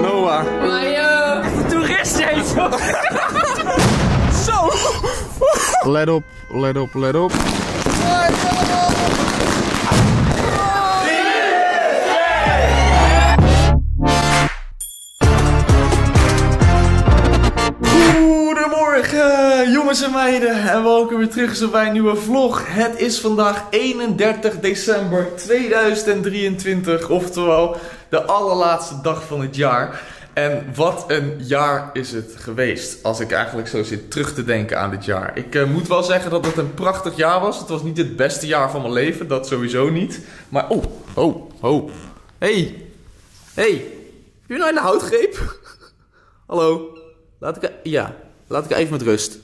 Noah. Maar joh, toerist heet zo. Zo! Let op, let op, let op. Goedemorgen jongens en meiden en welkom weer terug zo bij een nieuwe vlog. Het is vandaag 31 december 2023, oftewel de allerlaatste dag van het jaar. En wat een jaar is het geweest, als ik eigenlijk zo zit terug te denken aan dit jaar. Ik eh, moet wel zeggen dat het een prachtig jaar was. Het was niet het beste jaar van mijn leven, dat sowieso niet. Maar, oh, oh, oh. Hey, hey, heb je nou de houtgreep? Hallo, laat ik, ja, laat ik even met rust.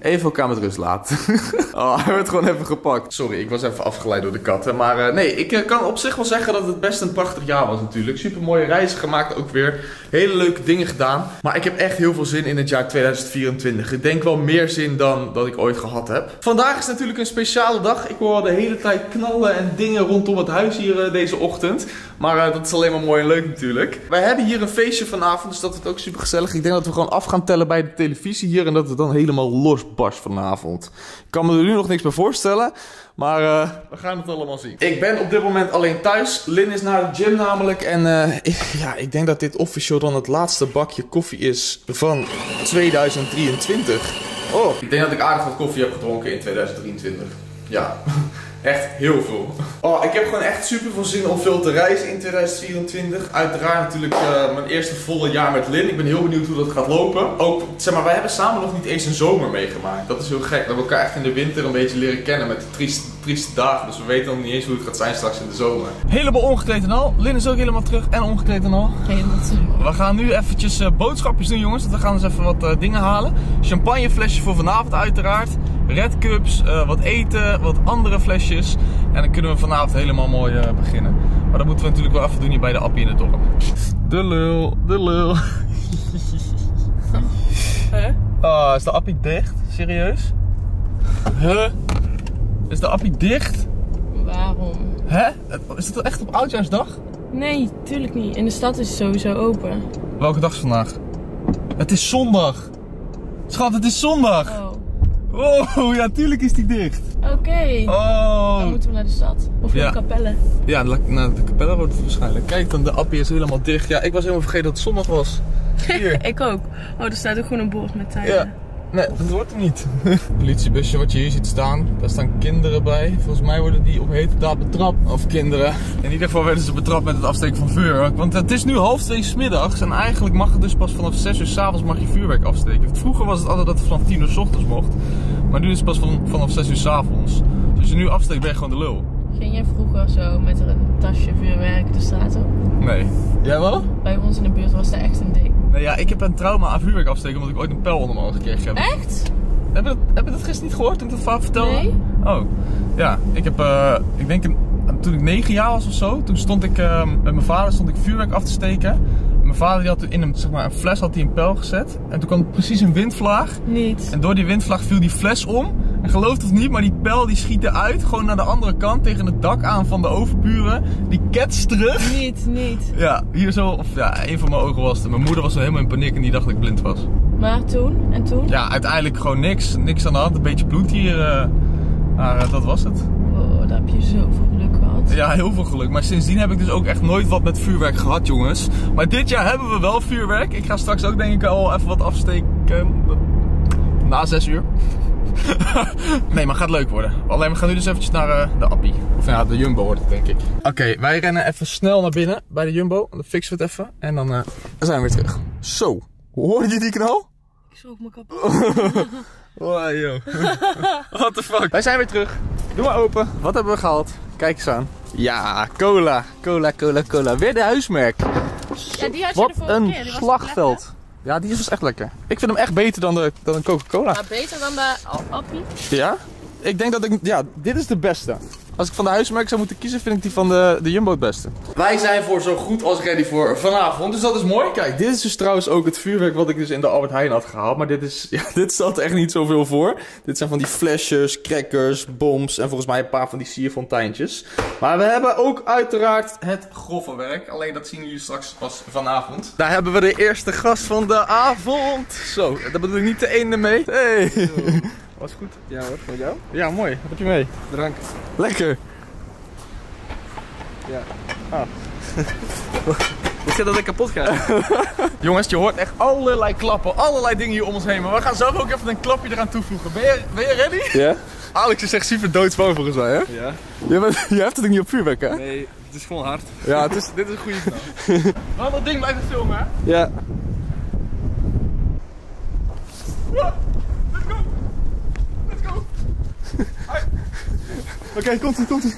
Even elkaar met rust laten. oh, hij werd gewoon even gepakt. Sorry, ik was even afgeleid door de katten. Maar eh, nee, ik eh, kan op zich wel zeggen dat het best een prachtig jaar was natuurlijk. Super mooie reizen gemaakt ook weer. Hele leuke dingen gedaan. Maar ik heb echt heel veel zin in het jaar 2024. Ik denk wel meer zin dan dat ik ooit gehad heb. Vandaag is natuurlijk een speciale dag. Ik hoor de hele tijd knallen en dingen rondom het huis hier eh, deze ochtend. Maar dat is alleen maar mooi en leuk natuurlijk. Wij hebben hier een feestje vanavond, dus dat is ook super gezellig. Ik denk dat we gewoon af gaan tellen bij de televisie hier. En dat het dan helemaal losbarst vanavond. Ik kan me er nu nog niks bij voorstellen. Maar uh, we gaan het allemaal zien. Ik ben op dit moment alleen thuis. Lin is naar de gym namelijk. En uh, ik, ja, ik denk dat dit officieel dan het laatste bakje koffie is van 2023. Oh, ik denk dat ik aardig wat koffie heb gedronken in 2023. Ja. Echt heel veel. Oh, ik heb gewoon echt super veel zin om veel te reizen in 2024. Uiteraard natuurlijk uh, mijn eerste volle jaar met Lin. Ik ben heel benieuwd hoe dat gaat lopen. Ook, zeg maar, wij hebben samen nog niet eens een zomer meegemaakt. Dat is heel gek. We hebben elkaar echt in de winter een beetje leren kennen met de trieste, trieste dagen. Dus we weten nog niet eens hoe het gaat zijn straks in de zomer. Helemaal ongekleed en al. Lin is ook helemaal terug en ongekleed en al. Helemaal terug. We gaan nu eventjes uh, boodschapjes doen jongens. We gaan eens even wat uh, dingen halen. Champagneflesje voor vanavond uiteraard. Red cups, uh, wat eten, wat andere flesjes. En dan kunnen we vanavond helemaal mooi beginnen. Maar dat moeten we natuurlijk wel even doen hier bij de appie in het dorp. De lul, de lul. Huh? Oh, is de appie dicht? Serieus? Huh? Is de appie dicht? Waarom? Hè? Is het echt op oudjaarsdag? Nee, tuurlijk niet. In de stad is het sowieso open. Welke dag is vandaag? Het is zondag. Schat, het is zondag. Oh. Oh, ja, tuurlijk is die dicht. Oké. Okay. Oh. Dan moeten we naar de stad. Of naar Ja. de kapelle. Ja, naar de, de kapelle wordt het waarschijnlijk. Kijk, dan de appie is helemaal dicht. Ja, ik was helemaal vergeten dat het zondag was. Hier. Ik ook. Oh, er staat ook gewoon een bord met tijden. Ja. Nee, dat wordt er niet. Politiebusje wat je hier ziet staan, daar staan kinderen bij. Volgens mij worden die op hete daad betrapt. Of kinderen. In ieder geval werden ze betrapt met het afsteken van vuurwerk. Want het is nu half twee 's middags en eigenlijk mag het dus pas vanaf 6 uur 's avonds mag je vuurwerk afsteken. Vroeger was het altijd dat het vanaf 10 uur 's ochtends mocht. Maar nu is het pas van, vanaf 6 uur 's avonds. Dus als je nu afsteekt ben je gewoon de lul. Ging jij vroeger zo met een tasje vuurwerk de straat op? Nee. Jij wel? Bij ons in de buurt was dat echt een ding. Nee, ja, ik heb een trauma aan vuurwerk afsteken omdat ik ooit een pijl onder mijn oog gekregen heb. Echt? Heb je, dat, heb je dat gisteren niet gehoord toen ik dat verhaal vertelde? Nee. Oh, ja. Ik heb, eh, ik denk een- toen ik 9 jaar was of zo, toen stond ik eh, met mijn vader stond ik vuurwerk af te steken. En mijn vader die had in een, zeg maar, een fles had hij een pijl gezet. En toen kwam precies een windvlaag. Niet. En door die windvlaag viel die fles om. En geloof het of niet, maar die pijl die schiet eruit. Gewoon naar de andere kant tegen het dak aan van de overburen. Die ketst terug. Niet, niet. Ja, hier zo, of ja, een van mijn ogen was het. Mijn moeder was zo helemaal in paniek en die dacht dat ik blind was. Maar toen? En toen? Ja, uiteindelijk gewoon niks. Niks aan de hand. Een beetje bloed hier. eh, maar eh, dat was het. Oh, daar heb je zoveel geluk gehad. Ja, heel veel geluk. Maar sindsdien heb ik dus ook echt nooit wat met vuurwerk gehad, jongens. Maar dit jaar hebben we wel vuurwerk. Ik ga straks ook denk ik al even wat afsteken. Na 6 uur. nee, maar gaat leuk worden. Alleen we gaan nu dus eventjes naar eh, de Appie. Of ja, de Jumbo wordt het denk ik. Oké, wij rennen even snel naar binnen bij de Jumbo. Dan fixen we het even. En dan eh, zijn we weer terug. Zo, hoorde je die knal? Ik schrok me kapot. Wow, yo. What the fuck? Wij zijn weer terug. Doe maar open. Wat hebben we gehaald? Kijk eens aan. Ja, cola. Cola, cola, cola. Weer de huismerk. Ja, die had je Wat een keer. Die was slagveld. Ja, die is dus echt lekker. Ik vind hem echt beter dan, de, dan een Coca-Cola. Maar beter dan de Appie? Ja? Ik denk dat ik... Ja, dit is de beste. Als ik van de huismerk zou moeten kiezen, vind ik die van de, de Jumbo het beste. Wij zijn voor zo goed als ready voor vanavond. Dus dat is mooi. Kijk, dit is dus trouwens ook het vuurwerk wat ik dus in de Albert Heijn had gehaald. Maar dit is, ja, dit stelt echt niet zoveel voor. Dit zijn van die flesjes, crackers, boms en volgens mij een paar van die sierfonteintjes. Maar we hebben ook uiteraard het grove werk. Alleen dat zien jullie straks pas vanavond. Daar hebben we de eerste gast van de avond. Zo, dat bedoel ik niet de ene mee. Hey. Was goed? Ja hoor, met jou? Ja, mooi. Wat heb je mee? Drank. Lekker. Ja. Ah. Ik zeg dat ik kapot ga. Jongens, je hoort echt allerlei klappen, allerlei dingen hier om ons heen. Maar we gaan zelf ook even een klapje eraan toevoegen. Ben je, ben je ready? Ja? Alex is echt super doodsbang volgens mij, hè? Ja. Je, bent, je hebt het ook niet op vuurwerk, hè? Nee, het is gewoon hard. Ja, het is, dit is een goede knal. Laat dat ding blijven filmen, hè? Ja. Ja, let's go! Let's go! Oké, komt ie, komt ie.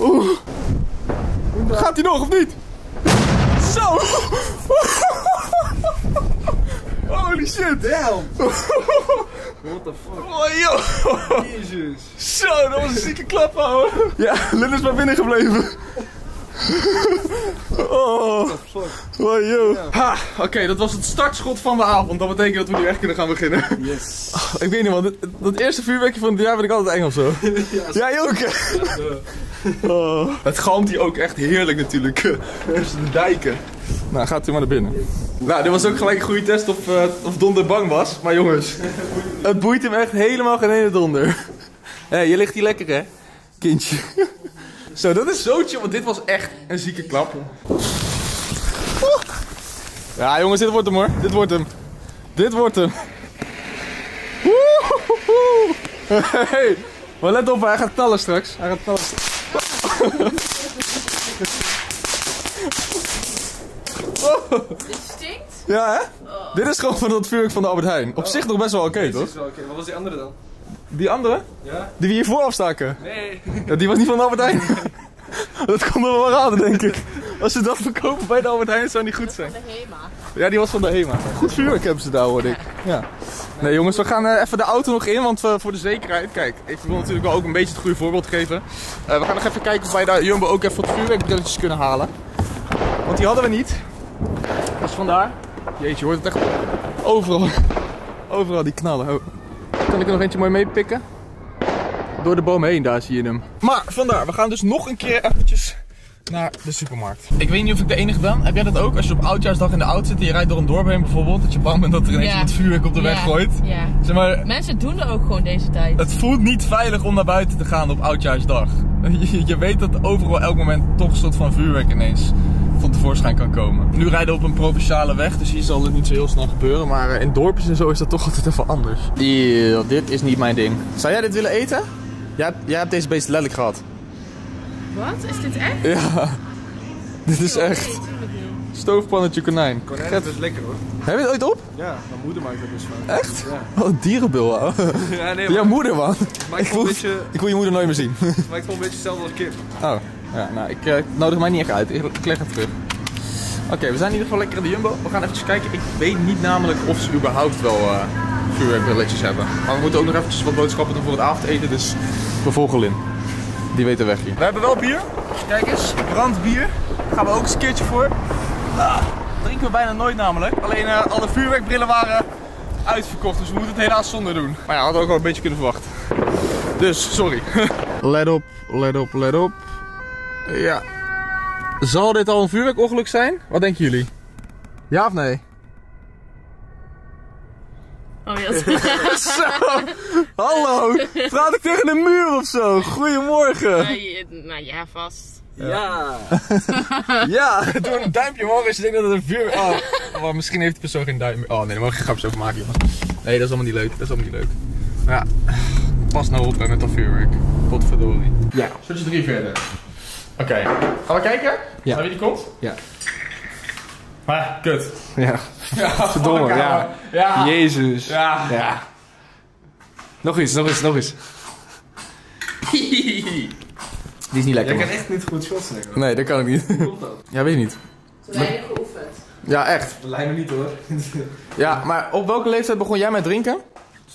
Oeh. Gaat hij nog of niet? Zo! Holy shit! Damn! What the fuck? Oh joh! Jezus. Zo, dat was een zieke klap, ouwe. Ja, Lin is maar binnen gebleven. Oh, oh joh. Ha, Oké, dat was het startschot van de avond. Dat betekent dat we nu echt kunnen gaan beginnen. Yes. Ik weet niet man, dat, dat eerste vuurwerkje van het jaar vind ik altijd eng of zo. Jij ook? Oh. Het galmt hier ook echt heerlijk natuurlijk. Tussen de dijken. Nou, gaat u maar naar binnen. Nou, dit was ook gelijk een goede test of, eh, of Donder bang was. Maar jongens, het boeit hem echt helemaal geen ene donder. Hé, je ligt hier lekker hè, kindje. Zo, dat is zo chill, want dit was echt een zieke klap. Ja jongens, dit wordt hem hoor. Dit wordt hem. Dit wordt hem. Woehoehoe. Hey, maar let op, hij gaat knallen straks. Hij gaat knallen straks. Dit stinkt? Ja, hè? Dit is gewoon van dat vuurwerk van de Albert Heijn. Op zich nog best wel oké, Dit toch? is wel oké. Wat was die andere dan? Die andere? Ja? Die we hiervoor afstaken? Nee. Ja, die was niet van de Albert Heijn. dat kon er wel raden, denk ik. Als ze dat verkopen bij de Albert Heijn, zou niet goed zijn. De HEMA. Ja, die was van de HEMA. Goed vuurwerk hebben ze daar, hoorde ik. Ja. Nee, jongens, we gaan eh, even de auto nog in, want eh, voor de zekerheid. Kijk, ik wil natuurlijk wel ook een beetje het goede voorbeeld geven. Eh, we gaan nog even kijken of wij daar Jumbo ook even wat vuurwerkbrilletjes kunnen halen. Want die hadden we niet. Dus vandaar. Jeetje, je hoort het echt overal. Overal die knallen. Kan ik er nog eentje mooi meepikken? Door de boom heen, daar zie je hem. Maar vandaar, we gaan dus nog een keer eventjes naar de supermarkt. Ik weet niet of ik de enige ben. Heb jij dat ook? Als je op oudjaarsdag in de auto zit en je rijdt door een dorp heen bijvoorbeeld. Dat je bang bent dat er ineens Ja. iemand vuurwerk op de weg gooit. Ja. Zeg maar, Mensen doen er ook gewoon deze tijd. het voelt niet veilig om naar buiten te gaan op oudjaarsdag. Je, je weet dat overal elk moment toch een soort van vuurwerk ineens van tevoorschijn kan komen. Nu rijden we op een provinciale weg, dus hier zal het niet zo heel snel gebeuren. Maar eh, in dorpjes en zo is dat toch altijd even anders. Eeuw, dit is niet mijn ding. Zou jij dit willen eten? Jij, hebt- jij hebt deze beest letterlijk gehad. Wat? Is dit echt? Ja, dit is echt. Stoofpannetje konijn. Konijn, Get- dat is lekker hoor. Heb je het ooit op? Ja, mijn moeder maakt dat dus van. Echt? Ja. Oh, dierenbil, ouwe. Ja, nee, Jouw maar moeder, man. Ik wil, een beetje, ik wil je moeder nooit meer zien. het maakt gewoon een beetje hetzelfde als kip. Oh, ja, nou, ik eh, nodig mij niet echt uit. Ik, ik leg het terug. Oké, we zijn in ieder geval lekker in de Jumbo. We gaan even kijken. Ik weet niet namelijk of ze überhaupt wel eh vuurwerkbrilletjes hebben. Maar we moeten ook nog eventjes wat boodschappen doen voor het avondeten, dus we volgen Lin. Die weet de weg hier. We hebben wel bier. Kijk eens, brandbier. Daar gaan we ook eens een keertje voor. Ah, drinken we bijna nooit namelijk. Alleen eh, alle vuurwerkbrillen waren uitverkocht, dus we moeten het helaas zonder doen. Maar ja, hadden we ook wel een beetje kunnen verwachten. Dus, sorry. let op, let op, let op. Ja. Zal dit al een vuurwerkongeluk zijn? Wat denken jullie? Ja of nee? Oh ja. Zo! Hallo! Praat ik tegen een muur of zo? Goedemorgen! Nee, nou ja, vast. Ja. Ja! Doe een duimpje omhoog als je denkt dat het een vuur... Oh, maar misschien heeft die persoon geen duim meer. Oh nee, daar mag ik geen grapjes over maken jongens. Nee, dat is allemaal niet leuk. Dat is allemaal niet leuk. Maar ja, pas nou op hè, met dat vuurwerk. Potverdorie. Ja. Shotje 3 verder. Oké, gaan we kijken? Ja. Naar wie die komt? Ja. Maar, kut. Ja. Ja, Verdomme, ja. Ja. Jezus. Ja. Ja. Nog eens, nog eens, nog eens. Die is niet lekker. Jij man. kan echt niet goed shots nemen. Nee, dat kan ik niet. Klopt dat? Ja, weet je niet. Zo weinig geoefend. Ja, echt. Dat lijkt me niet hoor. Ja, maar op welke leeftijd begon jij met drinken?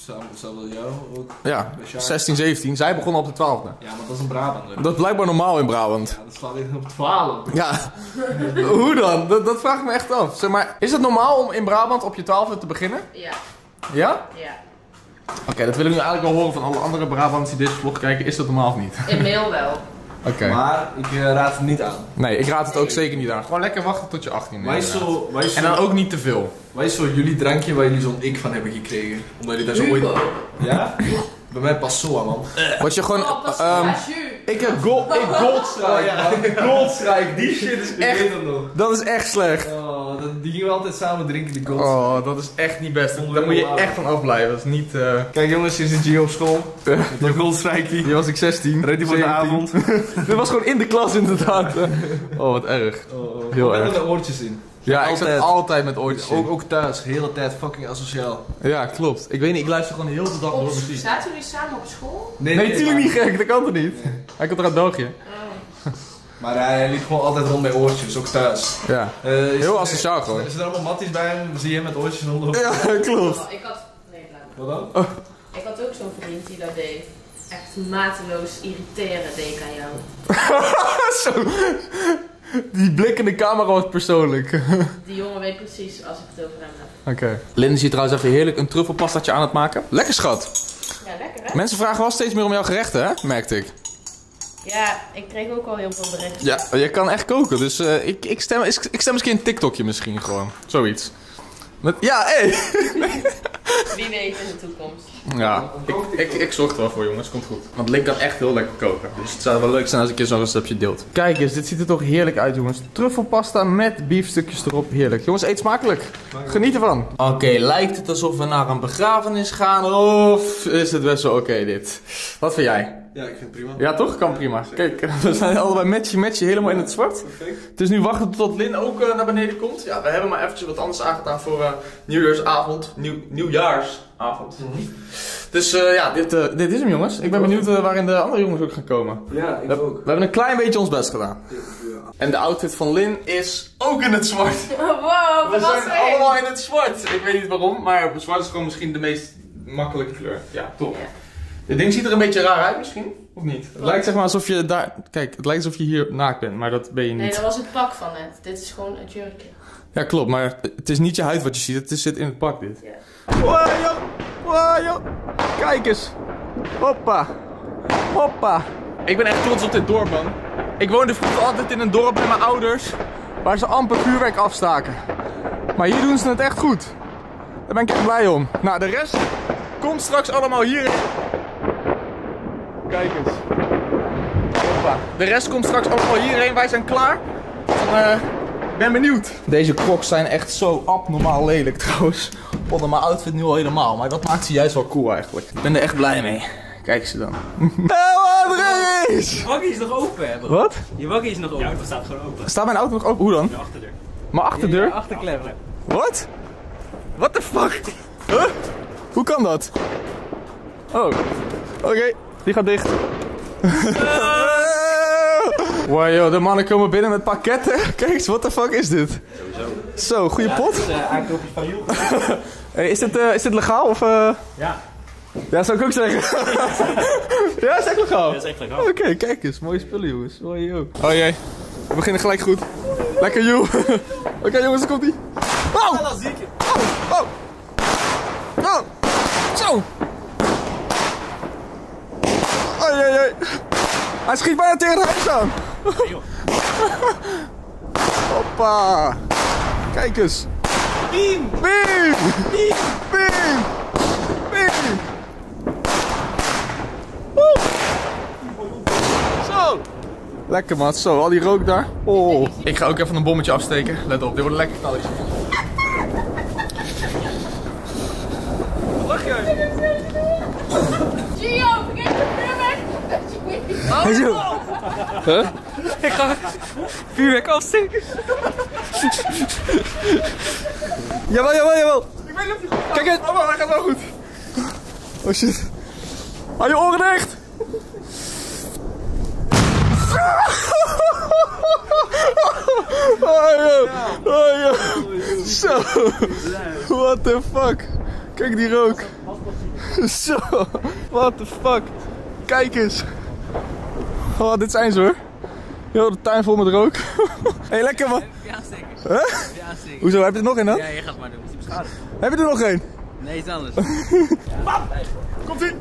Zou, zou wel jou ook... Ja, Speciaal. 16, 17. Zij begonnen op de 12e. Ja, maar dat is een Brabander. Dat is blijkbaar normaal in Brabant. Ja, dat slaat in op 12. Ja, hoe dan? Dat, dat vraag ik me echt af. Zeg maar, is het normaal om in Brabant op je 12e te beginnen? Ja, Ja? ja. Oké, dat willen we nu eigenlijk wel horen van alle andere Brabants die deze vlog kijken. Is dat normaal of niet? In mail wel. Oké. Maar ik eh, raad het niet aan. Nee, ik raad het ook zeker niet aan. Gewoon lekker wachten tot je 18 Wij bent. En dan ook niet te veel. wij is zo jullie drankje waar jullie zo'n ik van hebben gekregen. Omdat jullie daar zo ooit... Ja? Bij mij pas zo aan, man. Wat je gewoon... Oh, pas ehm. Ik heb gold, ik goldstrike, man. Goldstrike, die shit is echt... dat nog. Dat is echt slecht. Oh, dat, die gingen we altijd samen drinken, die gold. Oh, dat is echt niet best. Daar moet je echt van afblijven. Dat is niet... eh Kijk jongens, hier zit Gio op school. De goldstrike. Hier was ik 16. Ready voor de 17. avond. Dit was gewoon in de klas inderdaad. Oh, wat erg. Oh, Heel Met erg. de oortjes in. Ja, ik zat altijd met oortjes in. Ook, ook thuis, de hele tijd fucking asociaal. Ja, klopt. Ik weet niet, ik luister gewoon heel de dag door Op, muziek. zaten jullie samen op school? Nee, natuurlijk niet gek, dat kan toch niet? Hij komt er uit België. Oh. Maar hij liep gewoon altijd rond met oortjes, ook thuis. Ja. Eh, Heel asociaal gewoon. Is er allemaal matties bij hem? Zie je hem met oortjes rondlopen? Ja, klopt. Oh, ik had... Nee. Wat dan? Ik had ook zo'n vriend die dat deed. Echt mateloos irriteren deed ik aan jou. Zo. Die blik in de camera was persoonlijk. Die jongen weet precies als ik het over hem heb. Oké. Lynn is hier trouwens even heerlijk een truffelpastaatje aan het maken. Lekker schat. Ja, lekker hè? Mensen vragen wel steeds meer om jouw gerechten, hè? Merkte ik. Ja, ik kreeg ook al heel veel berichten. Ja, je kan echt koken. Dus eh, ik, ik, stem, ik, ik stem eens een keer een TikTokje misschien gewoon. Zoiets. Met, ja, hé! Wie weet in de toekomst. Ja, ik, ik, ik zorg er wel voor jongens, komt goed. Want Link kan echt heel lekker koken. Dus het zou wel leuk zijn als ik je zo'n receptje deelt. Kijk eens, dit ziet er toch heerlijk uit jongens. Truffelpasta met biefstukjes erop, heerlijk. Jongens, eet smakelijk. Geniet ervan. Oké, lijkt het alsof we naar een begrafenis gaan of is het best wel oké dit? Wat vind jij? Ja, ik vind het prima. Ja toch? Kan prima. Kijk, we zijn allebei matchy matchy helemaal in het zwart. Perfect. Het is nu wachten tot Lin ook eh, naar beneden komt. Ja, we hebben maar eventjes wat anders aangedaan voor eh, nieuwjaarsavond. Nieuw, nieuwjaarsavond. Dus eh, ja, dit, eh, dit is hem jongens. Ik ben benieuwd eh, waarin de andere jongens ook gaan komen. Ja, We, ik ook. we hebben een klein beetje ons best gedaan. Ja. En de outfit van Lin is ook in het zwart. Wow, We zijn allemaal in het zwart. Ik weet niet waarom, maar zwart is gewoon misschien de meest makkelijke kleur. Ja, top. Ja. Dit ding ziet er een beetje raar uit misschien, of niet? Het lijkt zeg maar alsof je daar... Kijk, het lijkt alsof je hier naakt bent, maar dat ben je Nee, niet. dat was het pak van net. Dit is gewoon een jurkje. Ja, klopt, maar het is niet je huid wat je ziet, het is- zit in het pak dit. Ja. Wow, joh. Wow, joh. Kijk eens. Hoppa. Hoppa. Ik ben echt trots op dit dorp, man. Ik woonde vroeger altijd in een dorp met mijn ouders, waar ze amper vuurwerk afstaken. Maar hier doen ze het echt goed. Daar ben ik echt blij om. Nou, de rest komt straks allemaal hierin. Kijk eens. Hoppa. De rest komt straks allemaal hierheen. Wij zijn klaar. Dan, eh, ik ben benieuwd. Deze crocs zijn echt zo abnormaal lelijk trouwens. Onder mijn outfit nu al helemaal. Maar dat maakt ze juist wel cool eigenlijk. Ik ben er echt blij mee. Kijk ze dan. Hello Andries! Je wakkie is nog open, hè? bro. Wat? Je wakkie is nog open. Ja, het staat gewoon open. Staat mijn auto nog open? Hoe dan? De achterdeur. Mijn achterdeur? Ja, achterklep. Wat? What the fuck? Huh? Hoe kan dat? Oh. Oké, die gaat dicht. wow, joh, de mannen komen binnen met pakketten. Kijk eens, what the fuck is dit? Zo, goede pot. Het is uh, van. Hey, is, dit, eh, is dit legaal of... eh? Ja, Ja, zou ik ook zeggen. ja, is echt legaal. dat is echt. Oké, kijk eens. Mooie spullen, jongens. Mooi, joh. Oh jee. We beginnen gelijk goed. Lekker, joh. Oké, jongens, daar komt ie. Oh! Ik. Oh! Oh! Zo! Hij schiet bijna tegen het huis aan. Hoppa. Kijk eens. Beam! Bing! Bing! Bing! Woe! Zo! Lekker man, zo, al die rook daar. Oh. Ik ga ook even een bommetje afsteken. Let op, dit wordt een lekker knalletje. Lach je? Gio, vergeet de Hey, zo. Huh? Ik ga vuurwerk afsteken. Jawel, jawel, jawel. Kijk eens. Oh, hij gaat wel goed. Oh shit. Hou je oren dicht. Oh joh. Oh joh. Zo. What the fuck. Kijk die rook. Zo, what the fuck. Kijk eens. Oh, dit zijn ze hoor. Yo, de tuin vol met rook. Hé, hey, lekker man. Ja, zeker. Huh? Ja, zeker. Hoezo, heb je er nog een dan? Ja, je gaat maar doen. Is die beschadigd? Heb je er nog een? Nee, iets anders. Komt ie.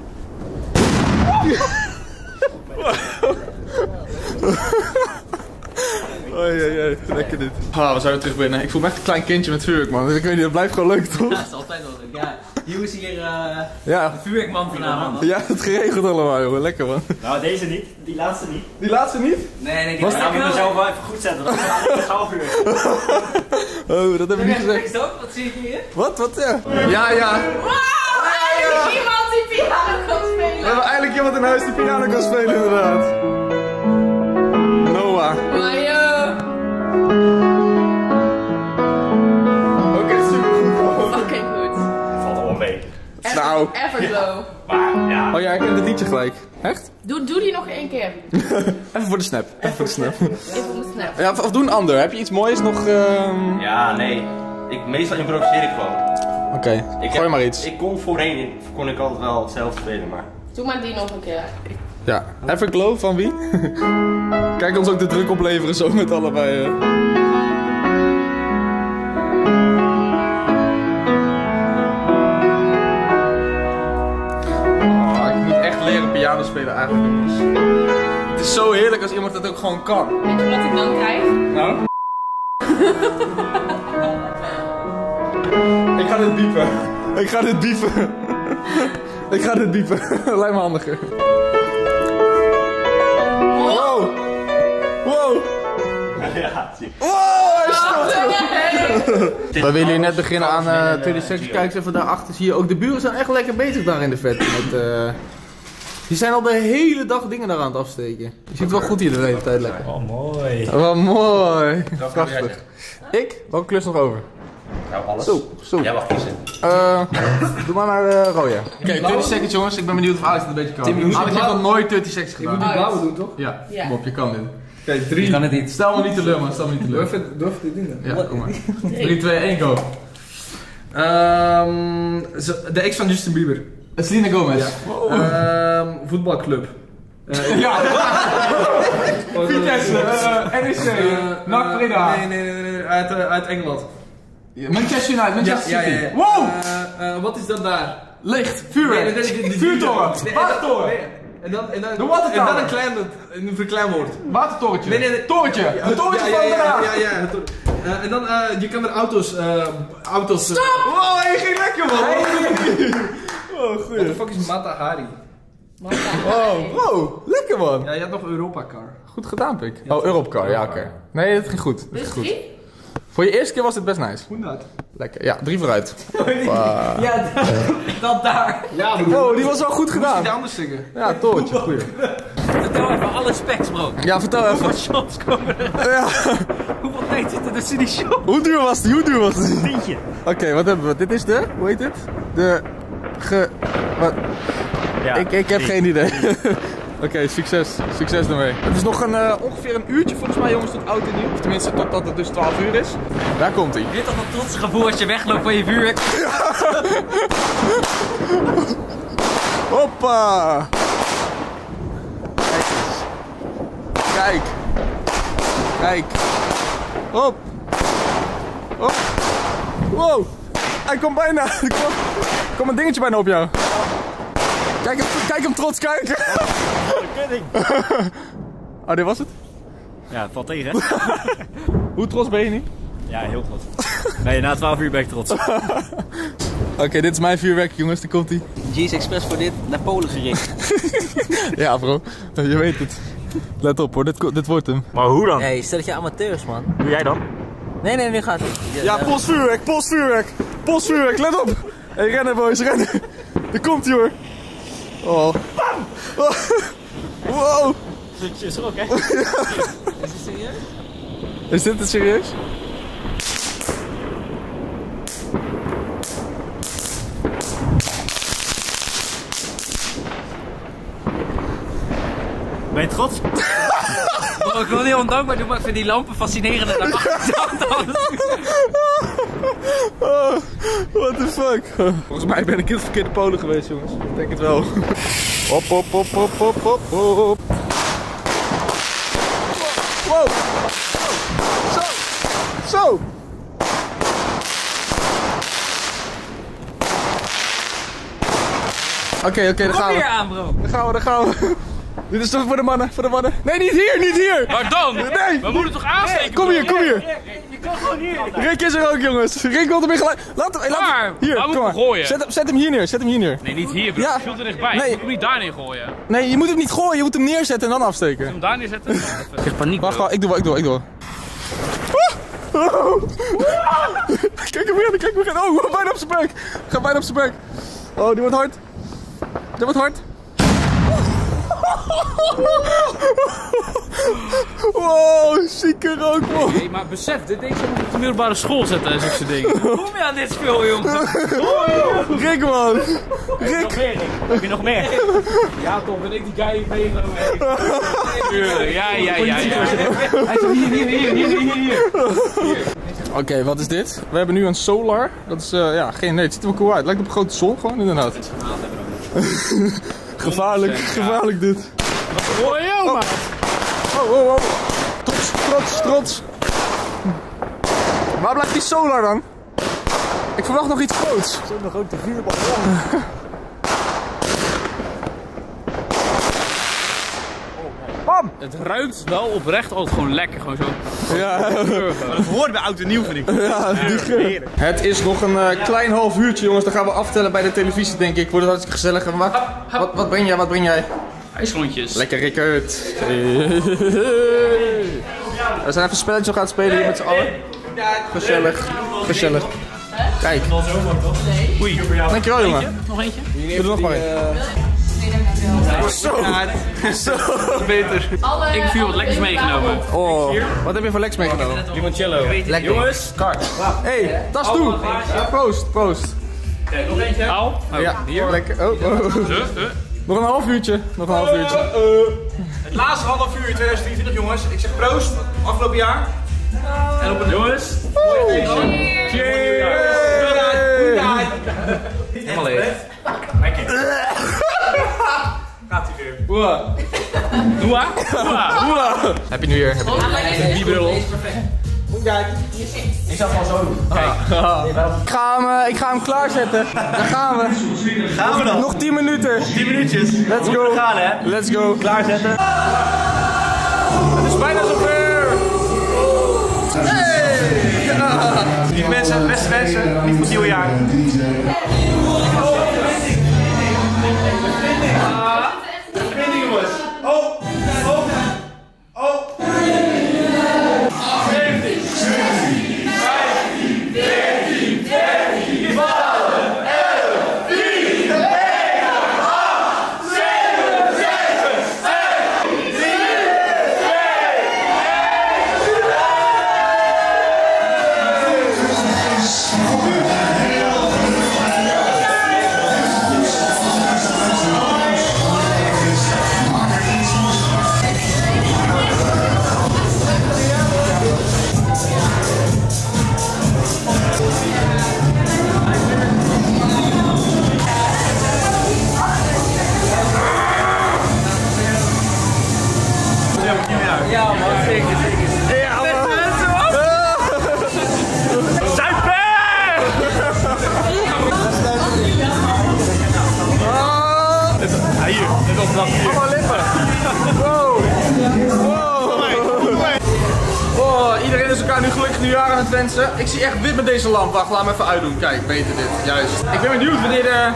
Oei, oei, oei. Lekker dit. Ah, we zouden terug binnen. Ik voel me echt een klein kindje met vuurwerk, man. Ik weet niet, dat blijft gewoon leuk, toch? Ja, dat is altijd wel leuk. Ja, Is hier eh Ja, de vuurwerkman vanavond. ja het geregeld allemaal, jongen. Lekker, man. Nou, deze niet. Die laatste niet. Die laatste niet? Nee, nee, die Was Nou, we moeten zo wel even goed zetten. Dat is een gauw. Oh, dat heb ik niet gezegd. Wat zie ik hier? Wat? Wat? Ja. Ja, ja. Wow! Eindelijk iemand die piano kan We spelen. hebben eindelijk iemand in huis die piano kan spelen, inderdaad. Ever-. Everglow. Maar ja. Oh ja, ik ken het liedje gelijk. Echt? Doe, doe die nog één keer. Even voor de snap. Even voor de snap. Even om de snap. Ja, of, of doe een ander. Heb je iets moois nog? ehm? Ja, nee. Ik, meestal improviseer ik gewoon. Oké, Ik gooi heb- maar iets. Ik kon voorheen kon ik altijd wel hetzelfde spelen, maar... Doe maar die nog een keer. Ja. Everglow van wie? Kijk ons ook de druk opleveren zo met allebei. eh. Spelen eigenlijk jongens. Het is zo heerlijk als iemand dat ook gewoon kan. Weet je wat ik dan krijg? Nou? ik ga dit biepen. Ik ga dit biepen. ik ga dit biepen. Lijkt me handiger. Wow. Wow. Ja. Nee. We willen hier net beginnen aan eh 20 seconds. Kijk eens even daarachter. Zie je ook, de buren zijn echt lekker bezig daar in de vet. Met, eh, die zijn al de hele dag dingen daar aan het afsteken. Je ziet wel goed hier de hele tijd lekker. Oh, mooi. Wat mooi. Prachtig. Ik? Welke klus nog over? Nou, alles. Zo, zo. Jij mag kiezen. Eh, doe maar naar uh, rode. Oké, 20 seconds jongens. Ik ben benieuwd of Alex het een beetje kan. Tim, je moet Alex heeft nog nooit 30 seconds gedaan. die blauwe doen, toch? Ja, Ja. kom op, je kan dit. Oké, 3. Ik kan het niet. Stel me niet teleur man, stel me niet teleur. Even dit doen dan. Ja, kom maar. 3, 2, 1, go. Ehm, de ex van Justin Bieber. Selena Gomez. Ehm, voetbalclub. Eh, Ja! Vitesse, eh, NEC, eh, NAC eh, Breda. Nee, nee, nee, nee, uit, eh, uit Engeland. Manchester United, Manchester City. Wow! Eh, eh, wat is dat daar? Licht, vuurwerk, Nee, nee, nee, nee, nee, vuurtoren, nee, nee, watertoren, nee. En dan, en dan, De Water en dan Tower. een klein, een verkleinwoord. watertorentje. Nee, nee, nee. Torentje, het torentje van ja, Den ja, Haag. ja, ja, het Eh, en dan, eh, je kan er auto's, eh, auto's... Stop! Wow, hij ging lekker man. Oh, What the fuck is Mata Hari? Wow, wow, lekker man. Ja, je had nog Europa Car. Goed gedaan, pik. Oh, Europcar, ja oké. Nee, dat ging goed. Dat ging goed. Voor je eerste keer was het best nice. 100. Lekker, ja, drie vooruit. Ja, dat, dat daar. Ja, broer. Oh, die was wel goed gedaan. anders zingen. Ja, torentje, goeie. Vertel even alle specs, bro. Ja, vertel even. Hoeveel shots komen er? Ja, Hoeveel tijd zit er tussen die shots? hoe duur was die? Hoe duur was die? Tientje. Oké, wat hebben we? Dit is de, hoe heet het? De ge... Wat? Ja. Ik, ik heb geen idee. Oké, succes. Succes ermee. Het is nog een, eh, ongeveer een uurtje volgens mij jongens tot oud en nieuw. Of tenminste totdat het dus 12 uur is. Daar komt hij. Dit is toch een trots gevoel als je wegloopt van je vuurwerk? Hoppa! Kijk eens. Kijk. Kijk. Hop. Hop. Wow. Hij komt bijna. Er komt, er komt een dingetje bijna op jou. Kijk hem, kijk hem trots kijken. Oh, dit was het? Ja, het valt tegen, hè? Hoe trots ben je nu? Ja, heel trots. Nee, na 12 uur ben ik trots. Oké, dit is mijn vuurwerk, jongens. Daar komt hij. G's Express voor dit naar Polen gericht. Ja, bro. Je weet het. Let op hoor, dit, dit wordt hem. Maar hoe dan? Hey, stel dat je amateurs, man. Doe jij dan? Nee, nee, nu gaat het. Ja, postvuurwerk, postvuurwerk, postvuurwerk, let op! Hey, rennen boys, rennen! Daar komt hij hoor! Oh. Oh. Wow! Is er ook, hè? Is het serieus? Is dit het serieus? Ben je trots? ik wil heel ondankbaar doen, maar ik vind die lampen fascinerend. En Oh, what the fuck? Volgens mij ben ik in het verkeerde Polen geweest, jongens. Ik denk het wel. Hop, hop, hop, hop, hop, hop, hop. Wow. Zo. Zo. Oké, oké, daar gaan we. aan, bro. Daar gaan we, daar gaan we. Dit is toch voor de mannen, voor de mannen. Nee, niet hier, niet hier. Waar dan? Nee. We moeten toch aansteken? Kom hier, kom hier. Rick is er ook, jongens. Rick wil er weer gelijk. Laat hem, laat hem. Waar? Hier, kom maar. hem gooien? Zet, hem- zet hem hier neer, zet hem hier neer. Nee, niet hier, bro. Ja. Veel te dichtbij. Nee. Ik moet hem niet daarin gooien. Ik Nee, je moet hem niet gooien, je moet hem neerzetten en dan afsteken. moet hem daar neerzetten. Ik krijg paniek, Wacht, wacht, ik doe wel, ik doe wel, ik doe wel. Oh. Kijk hem weer, kijk hem weer. Oh, bijna op zijn buik. Ga bijna op zijn buik. Oh, die wordt hard. Die wordt hard. Wow, zieke rook, man. Nee, maar besef, dit ze nog op de middelbare school zetten en zulke dingen. Kom je aan dit spul, jongen? Rick, man. Rick. Nog meer, Rick. Heb je nog meer? Ja, toch, ben ik die guy die meegenomen heeft. Ja, ja, ja, ja. Hij hier, hier, hier, hier, hier, hier. Oké, wat is dit? We hebben nu een solar. Dat is, eh, ja, geen, nee, het ziet er wel cool uit. Het lijkt op een grote zon gewoon, inderdaad. gevaarlijk, gevaarlijk dit. Oh, joh, man. Oh, oh, oh. Trots, trots, trots. Waar blijft die solar dan? Ik verwacht nog iets groots. Zit nog ook de vuurbal. Bam! Het ruikt wel oprecht altijd gewoon lekker. Gewoon zo. Ja, Dat hoort bij oud en nieuw, vind ik. ja die geur. Het is nog een eh, klein half uurtje, jongens. Dan gaan we aftellen bij de televisie, denk ik. Wordt het hartstikke gezellig. Maar wat, wat breng jij? Wat breng jij? IJsrondjes. Lekker Rickert. We zijn even een spelletje nog aan het spelen hier met z'n allen. Gezellig. Gezellig. Kijk. Oei. Dankjewel, jongen. Nog eentje? Doe er nog maar Zo. Zo. Beter. Alle, Ik heb hier wat lekkers meegenomen. Oh, wat heb je voor Lex meegenomen? Limoncello. Lekker. Jongens, kart. hey, tas toe. Proost, proost. Nog eentje? Au. Oh, Ja, hier. lekker. Oh, oh. Huh? Huh? Nog een half uurtje. Nog een half uurtje. Het laatste half uur in 2023, jongens. Ik zeg proost, afgelopen jaar. En op een Jongens. Helemaal leeg. Hoera. Hoera. Hoera. Heb je nu weer? Heb je nu Die bril op. Ik zag van zo doen. Ik ga hem, eh, ik ga hem klaarzetten. Daar gaan we. Gaan we dan? Nog 10 minuten. 10 minuutjes. Let's go. gaan, hè? Let's go. Klaarzetten. Het is bijna zover. Lieve mensen, beste wensen. Niet voor het nieuwe Hier. Allemaal lippen. Wow. Wow. Oh, iedereen is elkaar nu gelukkig nieuwjaar aan het wensen. Ik zie echt wit met deze lamp. Wacht, laat me even uitdoen. Kijk, beter dit. Juist. Ik ben benieuwd wanneer de...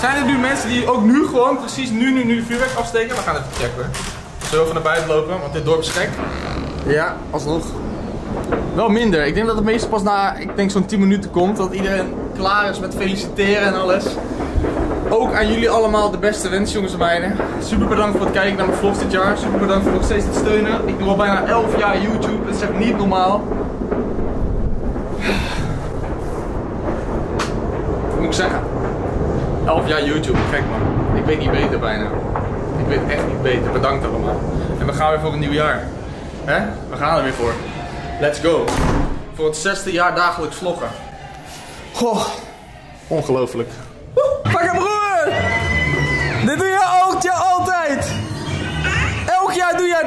Zijn er nu mensen die ook nu gewoon precies nu, nu, nu vuurwerk afsteken? We gaan even checken. Zo even naar buiten lopen, want dit dorp is gek. Ja, alsnog. Wel minder. Ik denk dat het meestal pas na, ik denk zo'n 10 minuten komt. Dat iedereen klaar is met feliciteren en alles. Ook aan jullie allemaal de beste wens, jongens en meiden. Super bedankt voor het kijken naar mijn vlogs dit jaar. Super bedankt voor nog steeds het steunen. Ik doe al bijna 11 jaar YouTube. Dat is echt niet normaal. Wat moet ik zeggen? 11 jaar YouTube, gek man. Ik weet niet beter bijna. Ik weet echt niet beter. Bedankt allemaal. En we gaan weer voor een nieuw jaar. Hè? We gaan er weer voor. Let's go. Voor het zesde jaar dagelijks vloggen. Goh, ongelooflijk.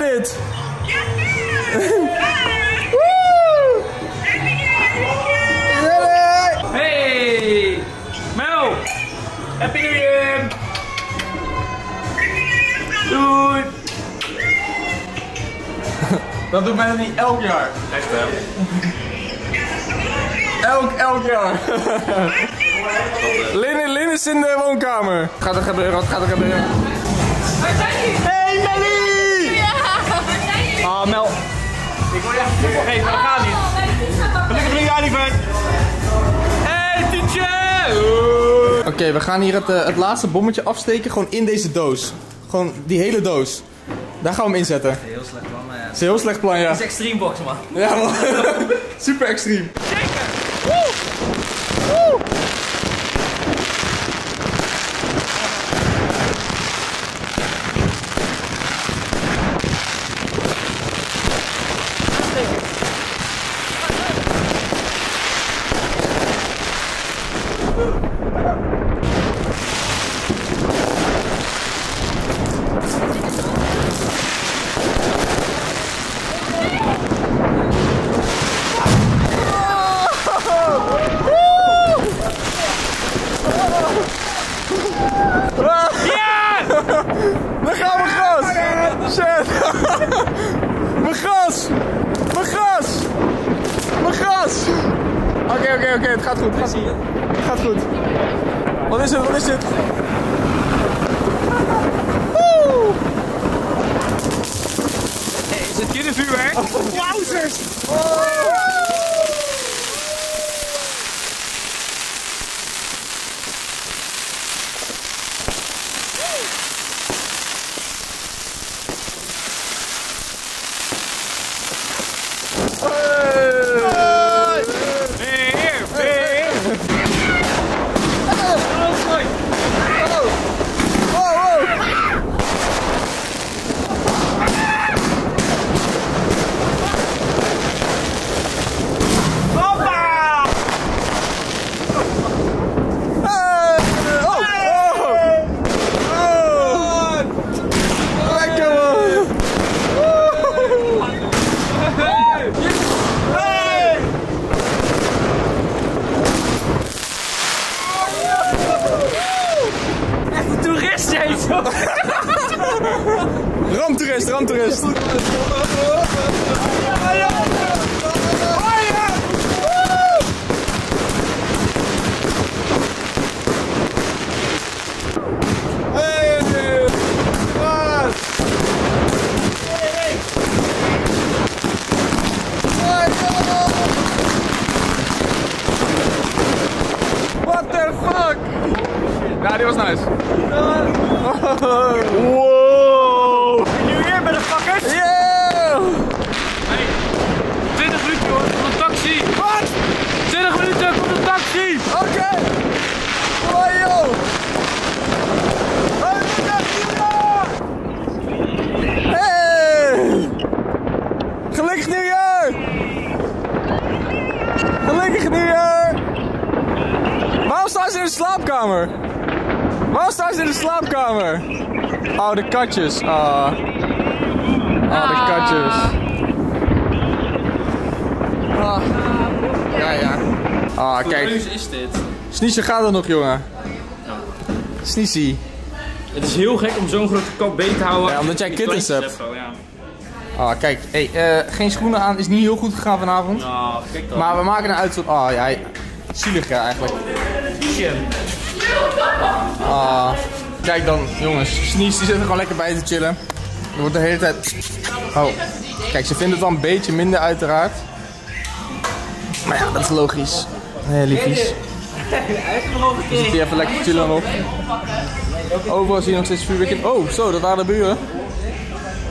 Dit! Hey! Mel! Happy New Year! Doei! Dat doet mij niet elk jaar. Echt hè? Elk, elk jaar. Lin, Lin is in de woonkamer. Gaat er gebeuren? Wat gaat er gebeuren? Hey Melly! Ah Mel. Ik wil je echt een geven, maar dat gaat niet. Gelukkig ben jij. Hey, teacher! Oké, we gaan hier het, eh, het laatste bommetje afsteken. Gewoon in deze doos. Gewoon die hele doos. Daar gaan we hem inzetten. Heel slecht plan, ja. Dat is een heel slecht plan, ja. Het is extreme box, man. Ja, man. Super extreem. Oh, de katjes. Ah. Oh, de katjes. Ah. Ja, ja. Ah, kijk. is dit? Sniesie gaat er nog, jongen. Sniesie. Het is heel gek om zo'n grote kop been te houden. Ja, omdat jij kittens hebt. ja. Ah, kijk. Hey, eh, geen schoenen aan is niet heel goed gegaan vanavond. Kijk dan. Maar we maken een uitzondering. Ah, ja. hij- Zielig, ja, eigenlijk. Ah. Kijk dan, jongens. Snies die zit er gewoon lekker bij te chillen. Er wordt de hele tijd... Oh. Kijk, ze vinden het wel een beetje minder uiteraard. Maar ja, dat is logisch. Nee, liefjes. Dan zit hij even lekker chillen nog. Overal zie je nog steeds vuurwerk in. Oh, zo, dat waren de buren.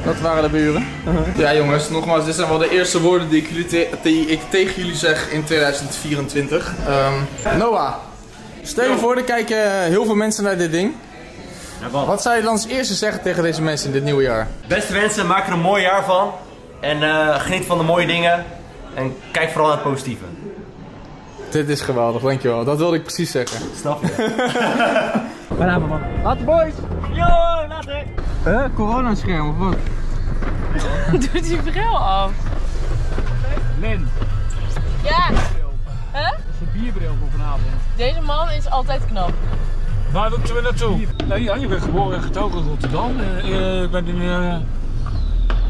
Dat waren de buren. Ja jongens, nogmaals, dit zijn wel de eerste woorden die ik, jullie te- die ik tegen jullie zeg in 2024. Ehm, Noah, stel je voor, er kijken heel veel mensen naar dit ding. Wat? Wat zou je dan als eerste zeggen tegen deze mensen in dit nieuwe jaar? Beste mensen, maak er een mooi jaar van. En eh, geniet van de mooie dingen. En kijk vooral naar het positieve. Dit is geweldig, dankjewel. Dat wilde ik precies zeggen. Snap je? Laat boys! Yo, later! Huh? Corona-scherm of wat? Doet die bril af. Lin, Ja. Hè? dat is de bierbril voor vanavond. Deze man is altijd knap. Waar moeten we naartoe? Nou ja, je bent geboren en getogen in Rotterdam. Eh, eh, ik ben in eh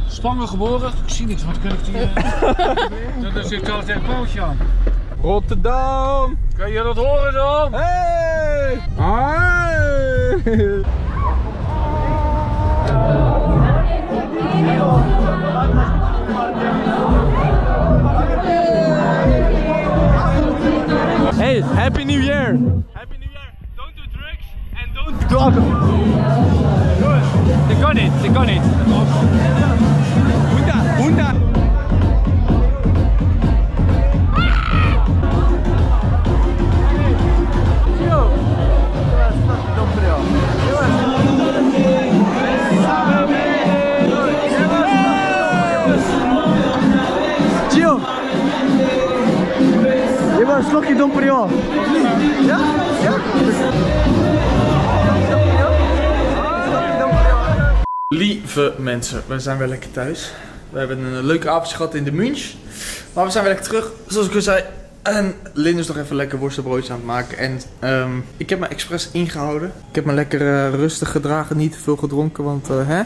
Spangen geboren. Ik zie niks, wat kan ik die... Uh... Daar zit altijd een pootje aan. Rotterdam! Kan je dat horen dan? Hey! Hey! Hey! Happy New Year. Don't do drugs and don't do alcohol. Goed. Dat kan niet, dat kan niet. Hoenda, hoenda! Gio! Je wil een slokje Dom Perignon. Ja? Ja? Lieve mensen, we zijn weer lekker thuis. We hebben een leuke avondje gehad in de Munch. Maar we zijn weer lekker terug, zoals ik al zei. En Lin is nog even lekker worstenbroodjes aan het maken. En ehm, ik heb me expres ingehouden. Ik heb me lekker eh, rustig gedragen, niet te veel gedronken. Want eh, hè?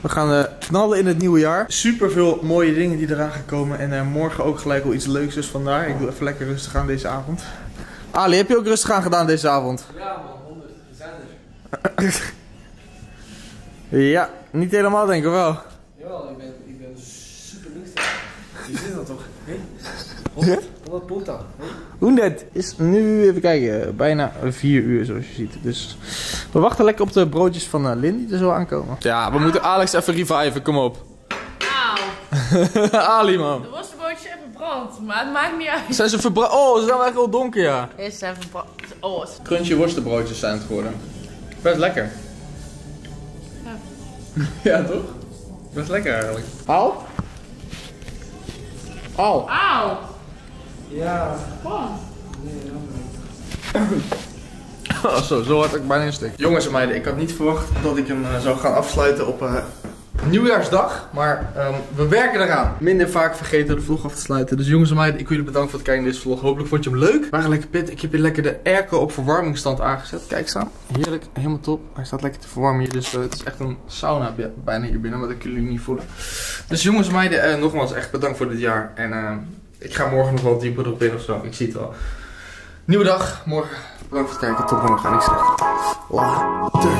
we gaan eh, knallen in het nieuwe jaar. Super veel mooie dingen die eraan gaan komen. En morgen ook gelijk wel iets leuks. Dus vandaar, ik doe even lekker rustig aan deze avond. Ali, heb je ook rustig aan gedaan deze avond? Ja man, 100. We zijn er. Ja, niet helemaal denk ik wel. Jawel, ik ben, ik ben super nuchter. Je zit dat toch? Hé? Ja? Wat punta? Hoe net is nu, even kijken, bijna 4 uur zoals je ziet. Dus we wachten lekker op de broodjes van eh, Lin die er zo aankomen. Ja, we moeten Alex even reviven, kom op. Auw. Ali man. De worstenbroodjes even brand, maar het maakt niet uit. Zijn ze verbrand? Oh, ze zijn wel echt heel donker ja. Is even brand. Oh, het- Crunchy worstenbroodjes zijn het geworden. Best lekker. Ja. toch? Best lekker eigenlijk. Al? Al. Auw. Ja. Oh, zo, zo had ik bijna een stuk. Jongens en meiden, ik had niet verwacht dat ik hem eh, zou gaan afsluiten op eh, nieuwjaarsdag. Maar ehm, we werken eraan. Minder vaak vergeten de vlog af te sluiten. Dus jongens en meiden, ik wil jullie bedanken voor het kijken naar deze vlog. Hopelijk vond je hem leuk. Waren lekker pit. Ik heb hier lekker de airco op verwarmingsstand aangezet. Kijk eens aan. Heerlijk, helemaal top. Hij staat lekker te verwarmen hier. Dus eh, het is echt een sauna bi- bijna hier binnen. Maar dat kunnen jullie niet voelen. Dus jongens en meiden, eh, nogmaals echt bedankt voor dit jaar. En eh, ik ga morgen nog wel dieper op in of zo. Ik zie het wel. Nieuwe dag, morgen. Bedankt voor het kijken, tot morgen. En ik zeg later.